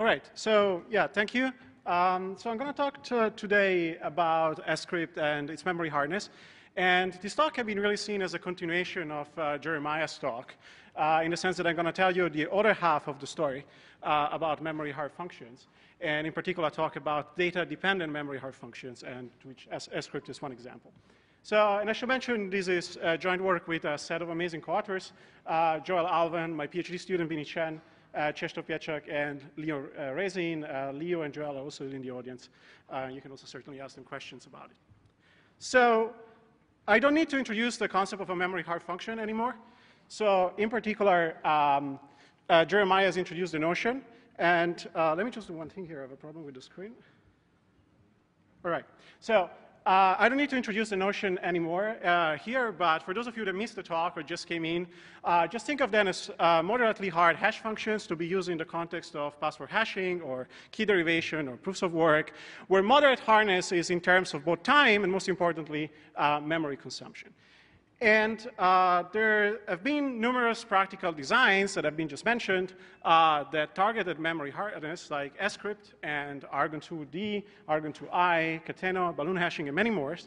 All right, so yeah, thank you. Um, so I'm going to talk to, today about Scrypt and its memory hardness. And this talk has been really seen as a continuation of uh, Jeremiah's talk, uh, in the sense that I'm going to tell you the other half of the story uh, about memory hard functions. And in particular, talk about data-dependent memory hard functions, and which Scrypt is one example. So, and I should mention this is joint work with a set of amazing co-authors, uh, Joel Alwen, my PhD student, Binyi Chen, uh, Krzysztof and Leo uh, Reyzin. Uh, Leo and Joel are also in the audience. Uh, you can also certainly ask them questions about it. So I don't need to introduce the concept of a memory hard function anymore. So in particular, um, uh, Jeremiah has introduced the notion. And uh, let me just do one thing here. I have a problem with the screen. All right. So uh, I don't need to introduce the notion anymore uh, here, but for those of you that missed the talk or just came in, uh, just think of them as uh, moderately hard hash functions to be used in the context of password hashing or key derivation or proofs of work, where moderate hardness is in terms of both time and, most importantly, uh, memory consumption. And uh, there have been numerous practical designs that have been just mentioned uh, that targeted memory hardness, like Scrypt and Argon2D, Argon2I, Catena, balloon hashing, and many more.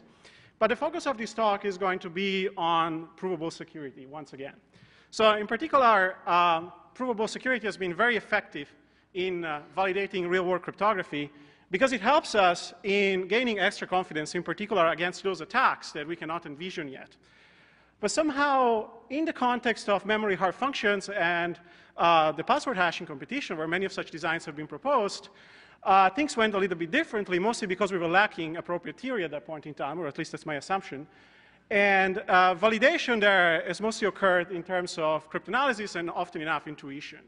But the focus of this talk is going to be on provable security once again. So, in particular, um, provable security has been very effective in uh, validating real world cryptography because it helps us in gaining extra confidence, in particular against those attacks that we cannot envision yet. But somehow, in the context of memory hard functions and uh, the password hashing competition, where many of such designs have been proposed, uh, things went a little bit differently, mostly because we were lacking appropriate theory at that point in time, or at least that's my assumption. And uh, validation there has mostly occurred in terms of cryptanalysis and often enough intuition.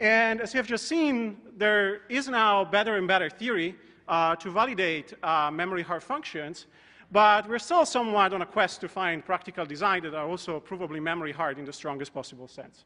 And as you have just seen, there is now better and better theory uh, to validate uh, memory hard functions. But we're still somewhat on a quest to find practical design that are also provably memory hard in the strongest possible sense.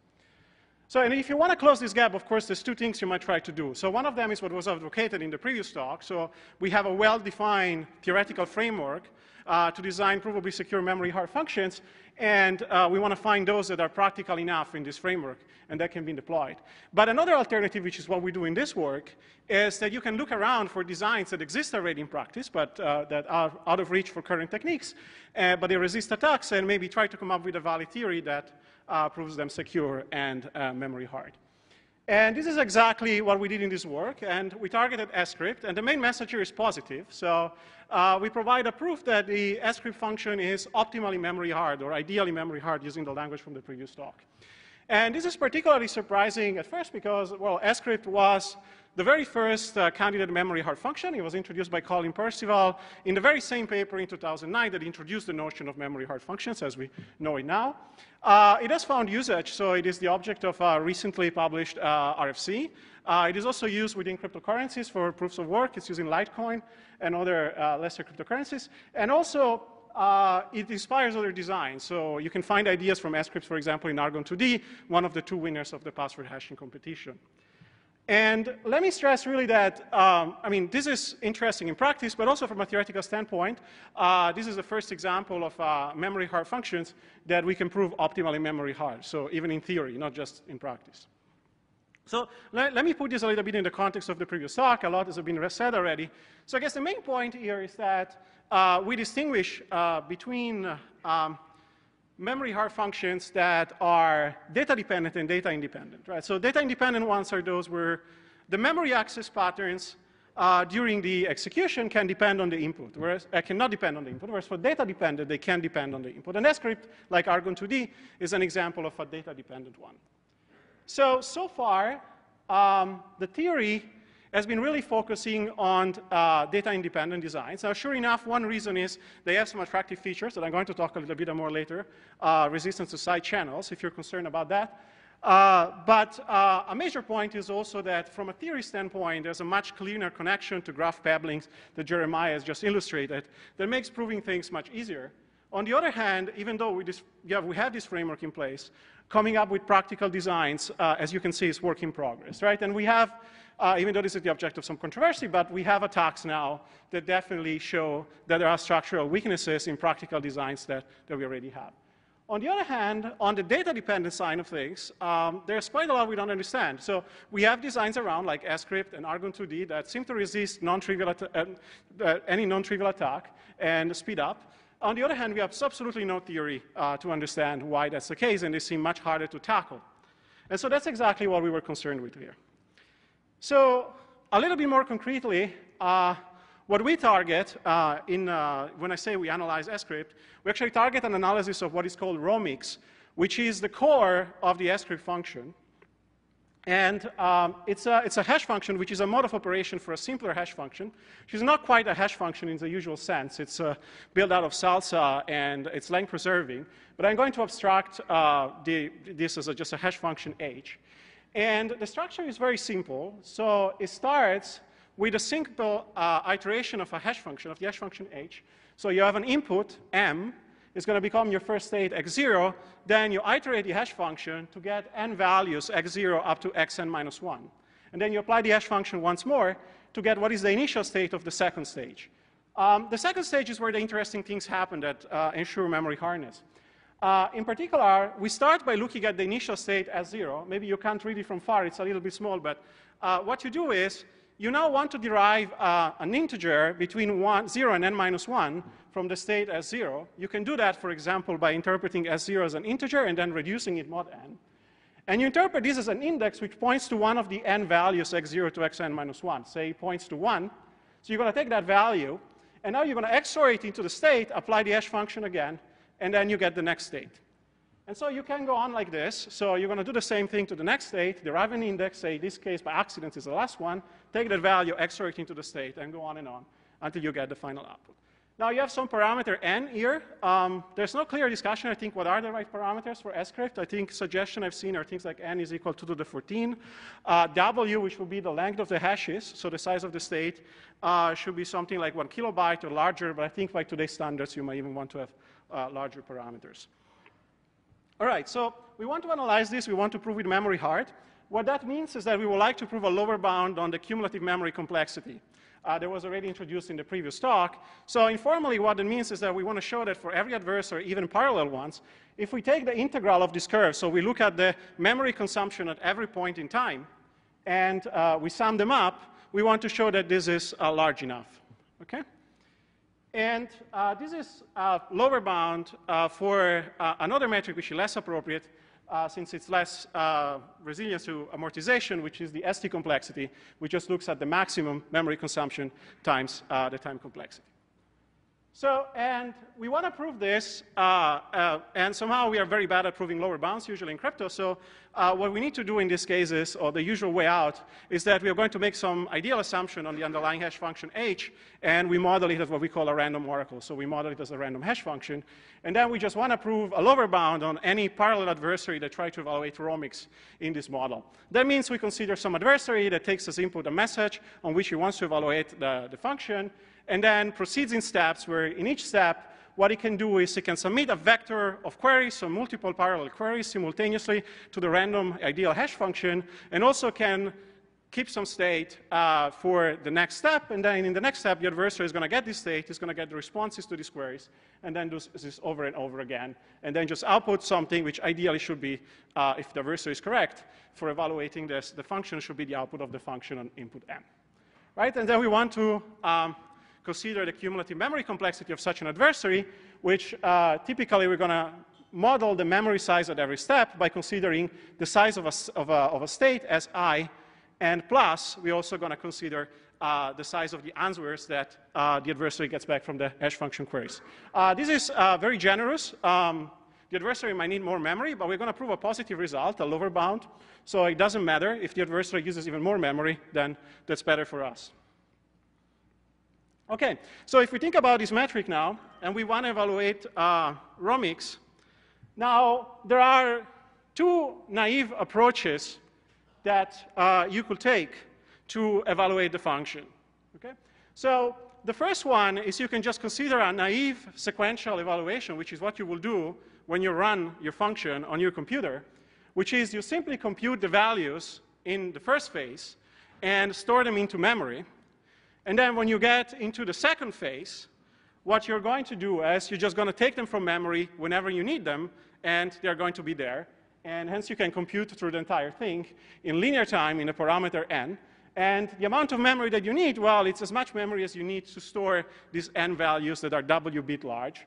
So, and if you want to close this gap, of course, there's two things you might try to do. So one of them is what was advocated in the previous talk. So we have a well-defined theoretical framework uh, to design provably secure memory hard functions, and uh, we want to find those that are practical enough in this framework and that can be deployed. But another alternative, which is what we do in this work, is that you can look around for designs that exist already in practice, but uh, that are out of reach for current techniques, uh, but they resist attacks, and maybe try to come up with a valid theory that uh, proves them secure and uh, memory hard. And this is exactly what we did in this work, and we targeted Scrypt, and the main message here is positive. So uh, we provide a proof that the Scrypt function is optimally memory hard, or ideally memory hard, using the language from the previous talk. And this is particularly surprising at first because, well, Scrypt was the very first uh, candidate memory hard function. It was introduced by Colin Percival in the very same paper in 2009 that introduced the notion of memory hard functions as we know it now. Uh, it has found usage, so it is the object of a recently published uh, RFC. Uh, it is also used within cryptocurrencies for proofs of work. It's using Litecoin and other uh, lesser cryptocurrencies. And also, uh, it inspires other designs. So you can find ideas from Scrypt, for example, in Argon2D, one of the two winners of the password hashing competition. And let me stress really that, um, I mean, this is interesting in practice, but also from a theoretical standpoint, uh, this is the first example of uh, memory hard functions that we can prove optimally memory hard. So even in theory, not just in practice. So let, let, me put this a little bit in the context of the previous talk. A lot has been said already. So I guess the main point here is that uh, we distinguish uh, between um, memory hard functions that are data dependent and data independent, right? So data independent ones are those where the memory access patterns uh, during the execution can depend on the input, whereas uh, cannot depend on the input, whereas for data dependent, they can depend on the input. And Scrypt, like Argon2D, is an example of a data dependent one. So, so far, um, the theory has been really focusing on uh, data-independent designs. Now, sure enough, one reason is they have some attractive features that I'm going to talk a little bit more later, uh, resistance to side channels, if you're concerned about that. Uh, but uh, a major point is also that from a theory standpoint, there's a much cleaner connection to graph pebblings that Jeremiah has just illustrated that makes proving things much easier. On the other hand, even though we, yeah, we have this framework in place, coming up with practical designs, uh, as you can see, is work in progress, right? And we have uh, even though this is the object of some controversy, but we have attacks now that definitely show that there are structural weaknesses in practical designs that, that we already have. On the other hand, on the data-dependent side of things, um, there's quite a lot we don't understand. So we have designs around like Scrypt and Argon2D that seem to resist non-trivial uh, uh, any non-trivial attack and speed up. On the other hand, we have absolutely no theory uh, to understand why that's the case, and they seem much harder to tackle. And so that's exactly what we were concerned with here. So a little bit more concretely, uh, what we target uh, in, uh, when I say we analyze Scrypt, we actually target an analysis of what is called ROMIX, which is the core of the Scrypt function. And um, it's, a, it's a hash function, which is a mode of operation for a simpler hash function, which is not quite a hash function in the usual sense. It's uh, built out of salsa and it's length preserving. But I'm going to abstract uh, the, this as a, just a hash function h. And the structure is very simple. So it starts with a simple uh, iteration of a hash function, of the hash function h. So you have an input, m, is going to become your first state x0. Then you iterate the hash function to get n values x0 up to xn minus 1. And then you apply the hash function once more to get what is the initial state of the second stage. Um, the second stage is where the interesting things happen that uh, ensure memory hardness. Uh, in particular, we start by looking at the initial state as 0. Maybe you can't read it from far, it's a little bit small, but uh, what you do is you now want to derive uh, an integer between one, 0 and n minus 1 from the state as 0. You can do that, for example, by interpreting s0 as an integer and then reducing it mod n. And you interpret this as an index which points to one of the n values x0 to xn minus 1. Say it points to 1. So you're going to take that value, and now you're going to XOR it into the state, apply the hash function again, and then you get the next state. And so you can go on like this. So you're going to do the same thing to the next state, derive an index, say this case by accident is the last one, take that value, it into the state, and go on and on until you get the final output. Now you have some parameter n here. Um, there's no clear discussion, I think, what are the right parameters for Scrypt. I think suggestion I've seen are things like n is equal to, 2 to the 14. Uh, w, which will be the length of the hashes, so the size of the state, uh, should be something like one kilobyte or larger, but I think by today's standards, you might even want to have larger parameters. All right, so we want to analyze this. We want to prove it memory hard. What that means is that we would like to prove a lower bound on the cumulative memory complexity. Uh, that was already introduced in the previous talk. So informally, what it means is that we want to show that for every adversary, even parallel ones, if we take the integral of this curve, so we look at the memory consumption at every point in time, and uh, we sum them up, we want to show that this is uh, large enough. Okay? And uh, this is a lower bound uh, for uh, another metric which is less appropriate uh, since it's less uh, resilient to amortization, which is the ST complexity, which just looks at the maximum memory consumption times uh, the time complexity. So, and we want to prove this, uh, uh, and somehow we are very bad at proving lower bounds, usually in crypto. So, uh, what we need to do in this case is, or the usual way out, is that we are going to make some ideal assumption on the underlying hash function h, and we model it as what we call a random oracle. So, we model it as a random hash function, and then we just want to prove a lower bound on any parallel adversary that tries to evaluate ROMIX in this model. That means we consider some adversary that takes as input a message on which he wants to evaluate the, the function, and then proceeds in steps where in each step, what it can do is it can submit a vector of queries, so multiple parallel queries simultaneously to the random ideal hash function, and also can keep some state uh, for the next step, and then in the next step, the adversary is going to get this state, is going to get the responses to these queries, and then do this over and over again, and then just output something which ideally should be, uh, if the adversary is correct, for evaluating this, the function should be the output of the function on input m. Right, and then we want to um, consider the cumulative memory complexity of such an adversary, which uh, typically we're going to model the memory size at every step by considering the size of a, of a, of a state as i, and plus we're also going to consider uh, the size of the answers that uh, the adversary gets back from the hash function queries. Uh, this is uh, very generous. Um, the adversary might need more memory, but we're going to prove a positive result, a lower bound. So it doesn't matter if the adversary uses even more memory, then that's better for us. Okay, so if we think about this metric now, and we want to evaluate uh, ROMIX, now there are two naive approaches that uh, you could take to evaluate the function. Okay? So the first one is you can just consider a naive sequential evaluation, which is what you will do when you run your function on your computer, which is you simply compute the values in the first phase and store them into memory. And then when you get into the second phase, what you're going to do is you're just going to take them from memory whenever you need them and they're going to be there. And hence you can compute through the entire thing in linear time in a parameter n. And the amount of memory that you need, well, it's as much memory as you need to store these n values that are w bit large.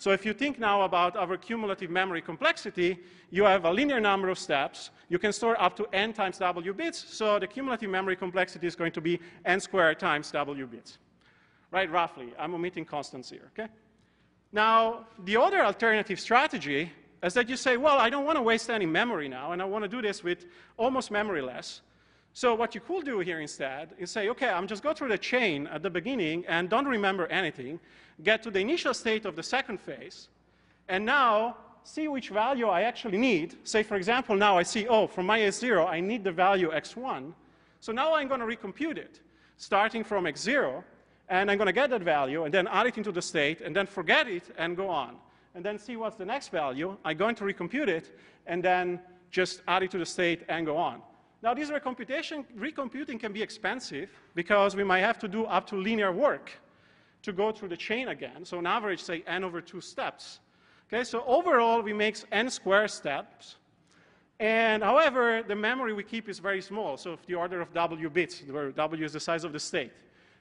So if you think now about our cumulative memory complexity, you have a linear number of steps. You can store up to n times w bits, so the cumulative memory complexity is going to be n squared times w bits. Right, roughly. I'm omitting constants here, okay? Now, the other alternative strategy is that you say, well, I don't want to waste any memory now, and I want to do this with almost memoryless. So what you could do here instead is say, okay, I'm just go through the chain at the beginning and don't remember anything, get to the initial state of the second phase, and now see which value I actually need. Say, for example, now I see, oh, from my S0, I need the value x1. So now I'm going to recompute it, starting from x0, and I'm going to get that value, and then add it into the state, and then forget it, and go on. And then see what's the next value. I'm going to recompute it, and then just add it to the state and go on. Now, this recomputation, recomputing can be expensive because we might have to do up to linear work to go through the chain again. So on average, say n over two steps. Okay, so overall, we make n square steps. And however, the memory we keep is very small, so the order of w bits, where w is the size of the state.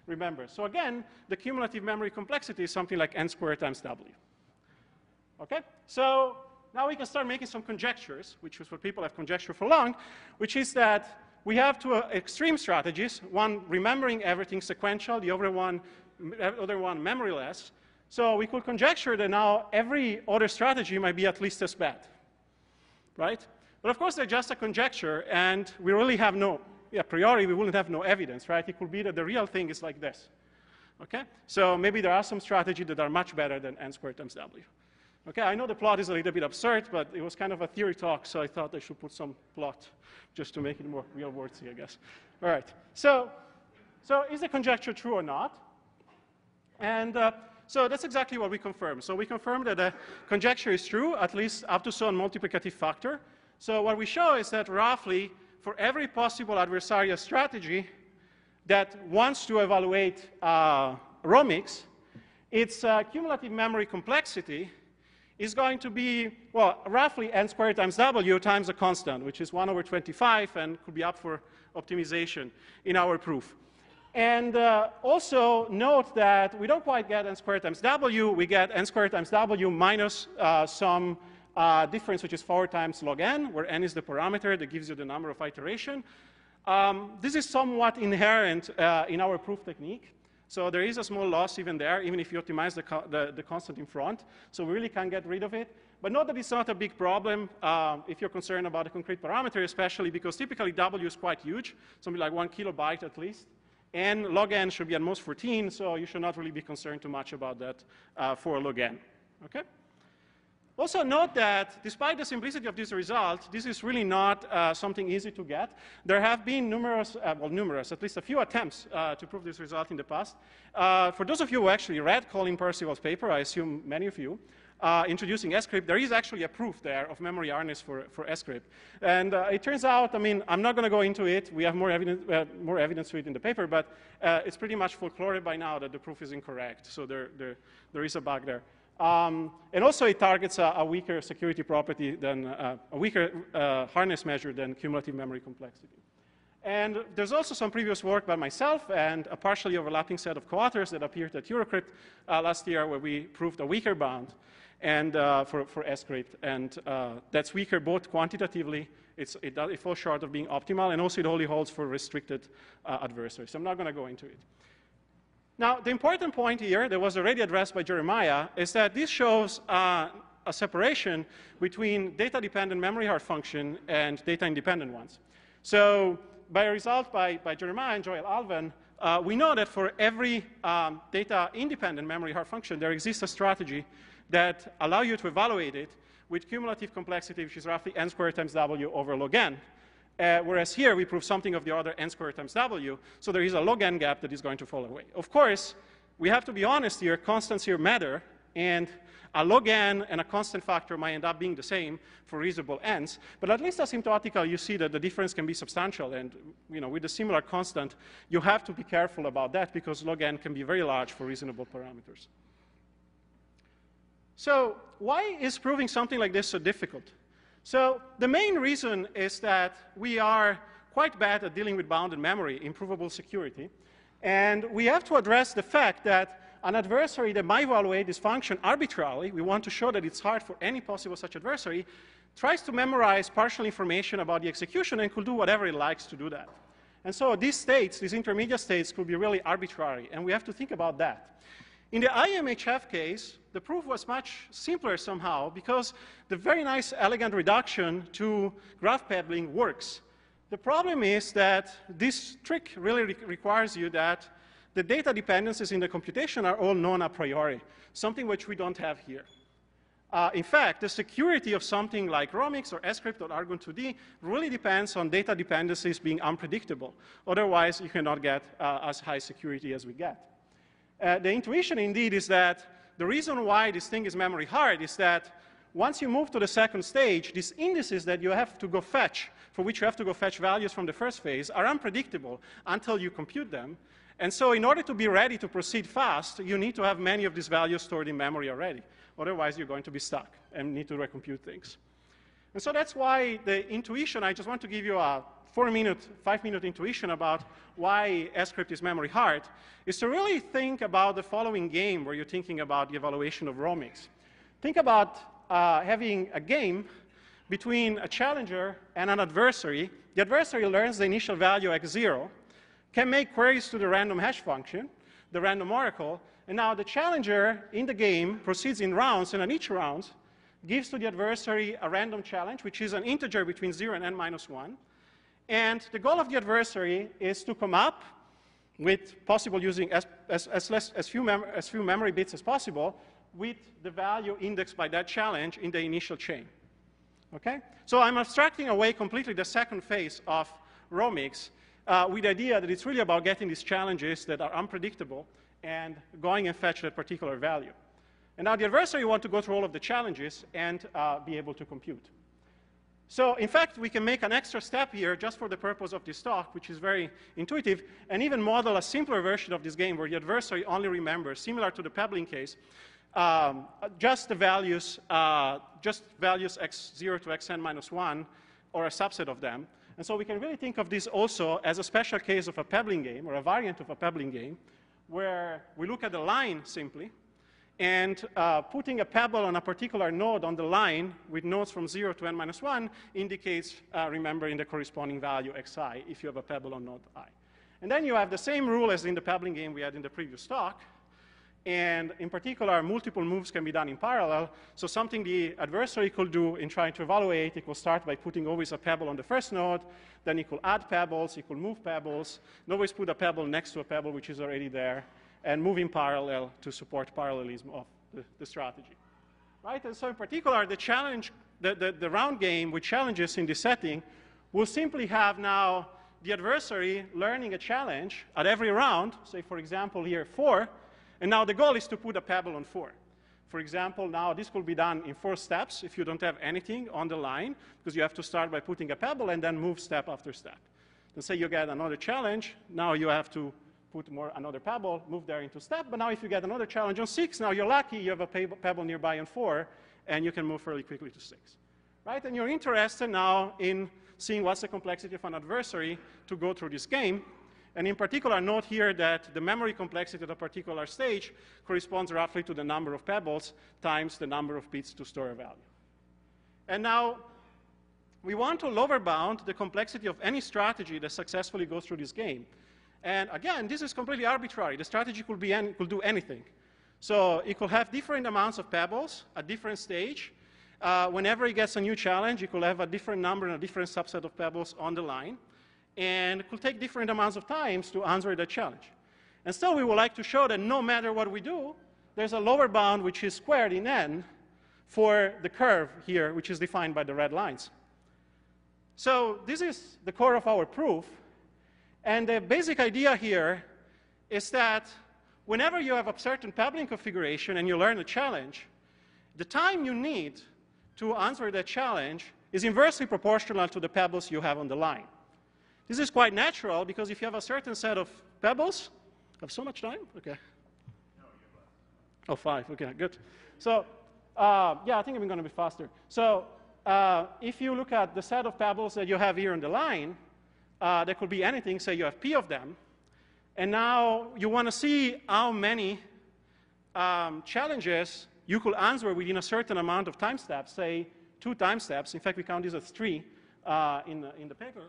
Remember. So again, the cumulative memory complexity is something like n squared times w. Okay? So now we can start making some conjectures, which is what people have conjectured for long, which is that we have two uh, extreme strategies, one remembering everything sequential, the other one, other one memoryless. So we could conjecture that now every other strategy might be at least as bad, right? But of course, they're just a conjecture, and we really have no, a priori, we wouldn't have no evidence, right? It could be that the real thing is like this, okay? So maybe there are some strategies that are much better than n squared times w. Okay, I know the plot is a little bit absurd, but it was kind of a theory talk, so I thought I should put some plot just to make it more real worthy, I guess. All right, so, so is the conjecture true or not? And uh, so that's exactly what we confirm. So we confirm that the conjecture is true, at least up to some multiplicative factor. So what we show is that roughly for every possible adversarial strategy that wants to evaluate uh, its uh, cumulative memory complexity is going to be, well, roughly n squared times w times a constant, which is 1 over 25 and could be up for optimization in our proof. And uh, also note that we don't quite get n squared times w, we get n squared times w minus uh, some uh, difference, which is 4 times log n, where n is the parameter that gives you the number of iteration. Um, this is somewhat inherent uh, in our proof technique. So there is a small loss even there, even if you optimize the, co the, the constant in front. So we really can't get rid of it. But note that it's not a big problem um, if you're concerned about a concrete parameter, especially because typically W is quite huge, something like one kilobyte at least. And log n should be at most 14, so you should not really be concerned too much about that uh, for log n. Okay? Also note that despite the simplicity of this result, this is really not uh, something easy to get. There have been numerous, uh, well, numerous, at least a few attempts uh, to prove this result in the past. Uh, for those of you who actually read Colin Percival's paper, I assume many of you, uh, introducing scrypt, there is actually a proof there of memory hardness for, for scrypt. And uh, it turns out, I mean, I'm not going to go into it. We have more evidence, more evidence to it in the paper, but it's pretty much folklore by now that the proof is incorrect. So there, there, there is a bug there. Um, and also it targets a, a weaker security property than uh, a weaker uh, hardness measure than cumulative memory complexity. And there's also some previous work by myself and a partially overlapping set of co-authors that appeared at Eurocrypt uh, last year where we proved a weaker bound and, uh, for, for scrypt. And uh, that's weaker both quantitatively, it, it, falls short of being optimal, and also it only holds for restricted uh, adversaries. So I'm not going to go into it. Now, the important point here that was already addressed by Jeremiah is that this shows uh, a separation between data-dependent memory hard function and data-independent ones. So by a result by, by Jeremiah and Joel Alwen, uh, we know that for every um, data-independent memory hard function, there exists a strategy that allow you to evaluate it with cumulative complexity, which is roughly n squared times w over log n. Uh, whereas here we prove something of the order n squared times w, so there is a log n gap that is going to fall away. Of course, we have to be honest here, constants here matter, and a log n and a constant factor might end up being the same for reasonable n's, but at least asymptotical, you see that the difference can be substantial, and you know, with a similar constant, you have to be careful about that because log n can be very large for reasonable parameters. So why is proving something like this so difficult? So the main reason is that we are quite bad at dealing with bounded memory in provable security. And we have to address the fact that an adversary that might evaluate this function arbitrarily, we want to show that it's hard for any possible such adversary, tries to memorize partial information about the execution and could do whatever it likes to do that. And so these states, these intermediate states, could be really arbitrary, and we have to think about that. In the IMHF case, the proof was much simpler somehow because the very nice, elegant reduction to graph pebbling works. The problem is that this trick really re requires you that the data dependencies in the computation are all known a priori, something which we don't have here. Uh, in fact, the security of something like Romix or Scrypt or Argon2D really depends on data dependencies being unpredictable. Otherwise, you cannot get uh, as high security as we get. Uh, the intuition, indeed, is that the reason why this thing is memory hard is that once you move to the second stage, these indices that you have to go fetch, for which you have to go fetch values from the first phase, are unpredictable until you compute them. And so in order to be ready to proceed fast, you need to have many of these values stored in memory already. Otherwise, you're going to be stuck and need to recompute things. And so that's why the intuition, I just want to give you a four-minute, five-minute intuition about why Scrypt is memory hard, is to really think about the following game where you're thinking about the evaluation of Romix. Think about uh, having a game between a challenger and an adversary. The adversary learns the initial value x0, can make queries to the random hash function, the random oracle, and now the challenger in the game proceeds in rounds, and on each round gives to the adversary a random challenge, which is an integer between 0 and n minus 1. And the goal of the adversary is to come up with possible using as, as, as, less, as, few, as few memory bits as possible with the value indexed by that challenge in the initial chain. Okay? So I'm abstracting away completely the second phase of Romix uh, with the idea that it's really about getting these challenges that are unpredictable and going and fetch that particular value. And now the adversary want to go through all of the challenges and uh, be able to compute. So in fact, we can make an extra step here just for the purpose of this talk, which is very intuitive, and even model a simpler version of this game where the adversary only remembers, similar to the pebbling case, um, just the values, uh, just values x0 to xn minus 1, or a subset of them. And so we can really think of this also as a special case of a pebbling game, or a variant of a pebbling game, where we look at the line simply, and uh, putting a pebble on a particular node on the line with nodes from 0 to n minus 1 indicates uh, remembering the corresponding value xi if you have a pebble on node i. And then you have the same rule as in the pebbling game we had in the previous talk, and in particular, multiple moves can be done in parallel. So something the adversary could do in trying to evaluate, it will start by putting always a pebble on the first node. Then it could add pebbles, it could move pebbles, and always put a pebble next to a pebble which is already there, and move in parallel to support parallelism of the, the strategy. Right? And so in particular, the challenge, the, the, the round game with challenges in this setting will simply have now the adversary learning a challenge at every round, say for example here four, and now the goal is to put a pebble on four. For example, now this could be done in four steps if you don't have anything on the line, because you have to start by putting a pebble and then move step after step. Then say you get another challenge, now you have to put more another pebble, move there into step. But now if you get another challenge on six, now you're lucky, you have a pebble nearby on four, and you can move fairly quickly to six. Right? And you're interested now in seeing what's the complexity of an adversary to go through this game. And in particular, note here that the memory complexity at a particular stage corresponds roughly to the number of pebbles times the number of bits to store a value. And now, we want to lower bound the complexity of any strategy that successfully goes through this game. And again, this is completely arbitrary. The strategy could, be any, could do anything. So it could have different amounts of pebbles at different stage. Uh, whenever it gets a new challenge, it could have a different number and a different subset of pebbles on the line and it could take different amounts of times to answer the challenge. And still, we would like to show that no matter what we do, there's a lower bound which is squared in n for the curve here, which is defined by the red lines. So this is the core of our proof. And the basic idea here is that whenever you have a certain pebbling configuration and you learn a challenge, the time you need to answer that challenge is inversely proportional to the pebbles you have on the line. This is quite natural because if you have a certain set of pebbles, have so much time? Okay. Oh, five. Okay, good. So uh, yeah, I think I'm going to be faster. So uh, if you look at the set of pebbles that you have here on the line, uh, there could be anything, say you have p of them, and now you want to see how many um, challenges you could answer within a certain amount of time steps, say two time steps. In fact, we count these as three uh, in, the, in the paper.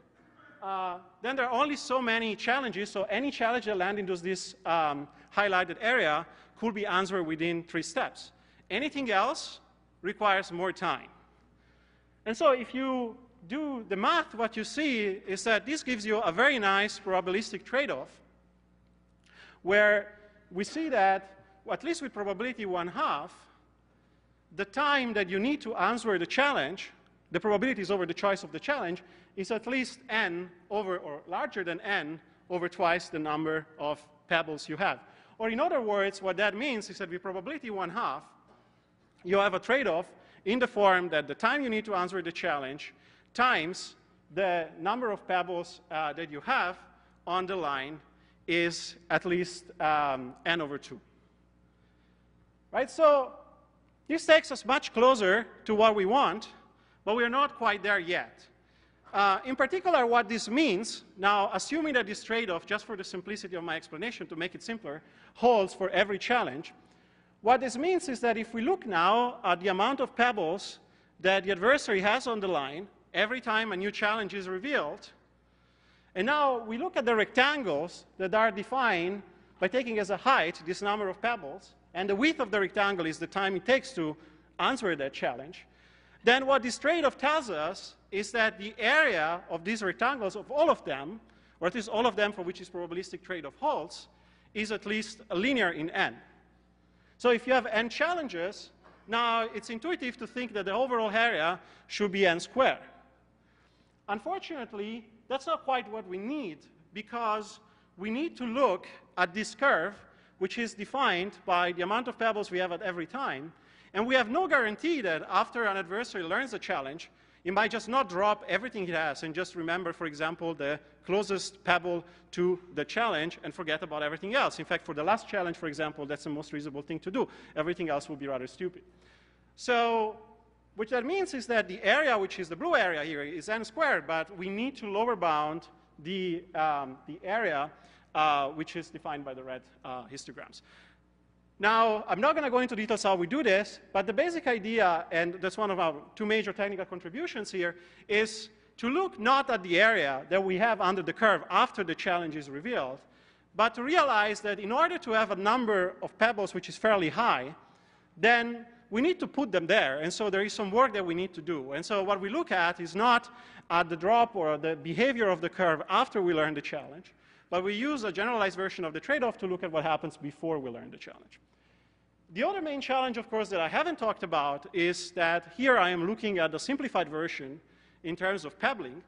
Uh, then there are only so many challenges, so any challenge that lands into this um, highlighted area could be answered within three steps. Anything else requires more time. And so if you do the math, what you see is that this gives you a very nice probabilistic trade-off where we see that, at least with probability one half, the time that you need to answer the challenge, the probabilities over the choice of the challenge, is at least n over, or larger than n, over twice the number of pebbles you have. Or in other words, what that means is that with probability one half, you have a trade-off in the form that the time you need to answer the challenge times the number of pebbles uh, that you have on the line is at least um, n over 2. Right? So this takes us much closer to what we want, but we are not quite there yet. Uh, in particular, what this means, now assuming that this trade-off, just for the simplicity of my explanation to make it simpler, holds for every challenge, what this means is that if we look now at the amount of pebbles that the adversary has on the line every time a new challenge is revealed, and now we look at the rectangles that are defined by taking as a height this number of pebbles, and the width of the rectangle is the time it takes to answer that challenge, then what this trade-off tells us is that the area of these rectangles, of all of them, or at least all of them for which this probabilistic trade-off holds, is at least linear in n. So if you have n challenges, now it's intuitive to think that the overall area should be n squared. Unfortunately, that's not quite what we need because we need to look at this curve which is defined by the amount of pebbles we have at every time. And we have no guarantee that after an adversary learns a challenge, he might just not drop everything he has and just remember, for example, the closest pebble to the challenge and forget about everything else. In fact, for the last challenge, for example, that's the most reasonable thing to do. Everything else will be rather stupid. So what that means is that the area, which is the blue area here, is n squared, but we need to lower bound the, um, the area uh, which is defined by the red uh, histograms. Now, I'm not going to go into details how we do this, but the basic idea, and that's one of our two major technical contributions here, is to look not at the area that we have under the curve after the challenge is revealed, but to realize that in order to have a number of pebbles which is fairly high, then we need to put them there. And so there is some work that we need to do. And so what we look at is not at the drop or the behavior of the curve after we learn the challenge, but we use a generalized version of the trade-off to look at what happens before we learn the challenge. The other main challenge, of course, that I haven't talked about is that here I am looking at the simplified version in terms of pebbling.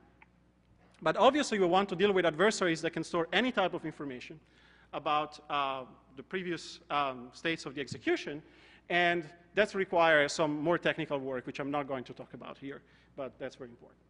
But obviously, we want to deal with adversaries that can store any type of information about uh, the previous um, states of the execution. And that requires some more technical work, which I'm not going to talk about here, but that's very important.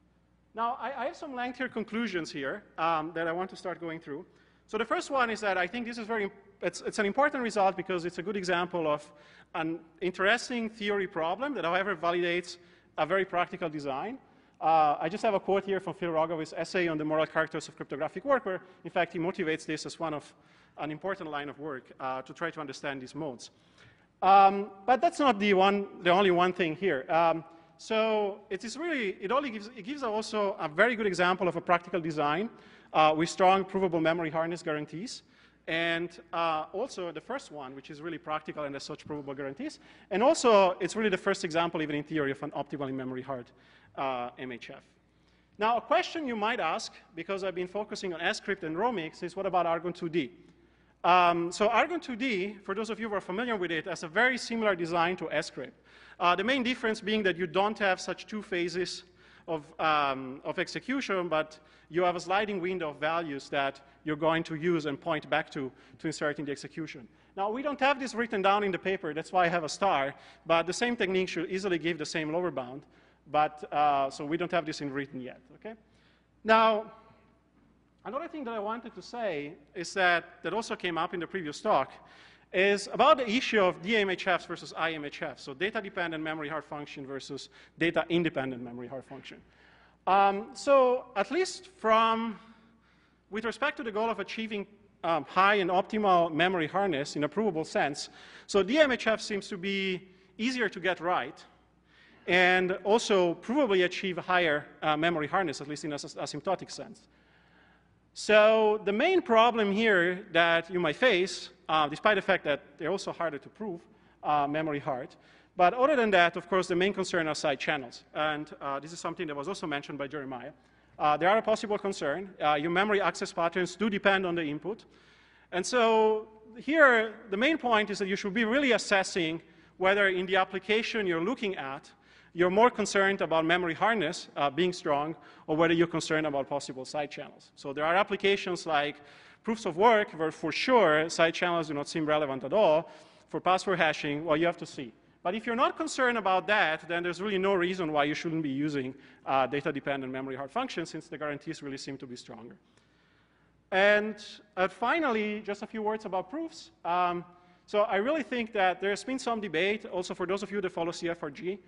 Now, I, I have some lengthier conclusions here um, that I want to start going through. So the first one is that I think this is very, it's, it's, an important result because it's a good example of an interesting theory problem that, however, validates a very practical design. Uh, I just have a quote here from Phil Rogaway's essay on the moral characters of cryptographic work, where, in fact, he motivates this as one of an important line of work uh, to try to understand these modes. Um, but that's not the, one, the only one thing here. Um, so it is really, it only gives, it gives also a very good example of a practical design uh, with strong provable memory hardness guarantees. And uh, also the first one, which is really practical and as such provable guarantees. And also, it's really the first example, even in theory, of an optimally memory hard uh, MHF. Now, a question you might ask, because I've been focusing on Scrypt and ROMIX, is what about Argon 2D? Um, so Argon 2D, for those of you who are familiar with it, has a very similar design to Scrypt. Uh, the main difference being that you don't have such two phases of, um, of execution, but you have a sliding window of values that you're going to use and point back to to insert in the execution. Now, we don't have this written down in the paper, that's why I have a star, but the same technique should easily give the same lower bound, but, uh, so we don't have this in written yet, okay? Now, another thing that I wanted to say is that, that also came up in the previous talk, is about the issue of DMHFs versus IMHFs, so data-dependent memory hard function versus data-independent memory hard function. Um, so at least from, with respect to the goal of achieving um, high and optimal memory hardness in a provable sense, so DMHF seems to be easier to get right and also provably achieve higher uh, memory hardness, at least in an asymptotic sense. So the main problem here that you might face, uh, despite the fact that they're also harder to prove, uh, memory hard, but other than that, of course, the main concern are side channels. And uh, this is something that was also mentioned by Jeremiah. Uh, there are a possible concern. Uh, your memory access patterns do depend on the input. And so here, the main point is that you should be really assessing whether in the application you're looking at, you're more concerned about memory hardness uh, being strong or whether you're concerned about possible side channels. So there are applications like proofs of work where for sure side channels do not seem relevant at all. For password hashing, well, you have to see. But if you're not concerned about that, then there's really no reason why you shouldn't be using uh, data-dependent memory hard functions since the guarantees really seem to be stronger. And uh, finally, just a few words about proofs. Um, so I really think that there's been some debate, also for those of you that follow CFRG,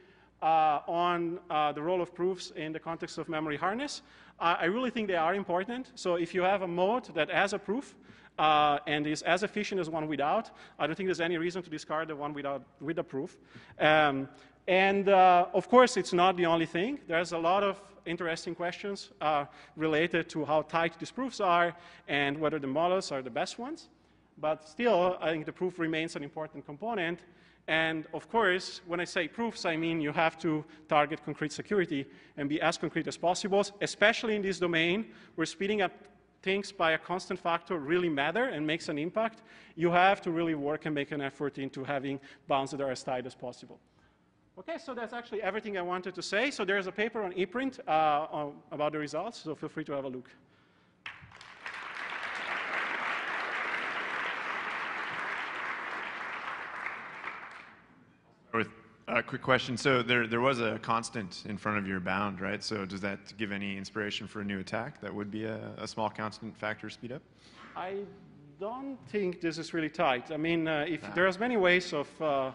uh, on uh, the role of proofs in the context of memory hardness. Uh, I really think they are important. So if you have a mode that has a proof uh, and is as efficient as one without, I don't think there's any reason to discard the one without with a proof. Um, and uh, of course, it's not the only thing. There's a lot of interesting questions uh, related to how tight these proofs are and whether the models are the best ones. But still, I think the proof remains an important component. And of course, when I say proofs, I mean you have to target concrete security and be as concrete as possible, especially in this domain where speeding up things by a constant factor really matter and makes an impact. You have to really work and make an effort into having bounds that are as tight as possible. Okay, so that's actually everything I wanted to say. So there's a paper on ePrint uh, about the results, so feel free to have a look. With a quick question. So there, there was a constant in front of your bound, right? So does that give any inspiration for a new attack that would be a, a small constant factor speed up? I don't think this is really tight. I mean, uh, if ah. there's many ways of uh,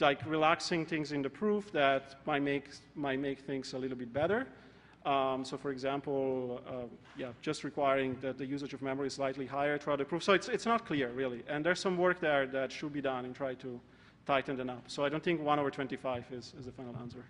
like relaxing things in the proof that might make, might make things a little bit better. Um, so for example, uh, yeah, just requiring that the usage of memory is slightly higher throughout the proof. So it's, it's not clear, really. And there's some work there that should be done and try to tighten them up. So I don't think 1 over 25 is, is the final answer.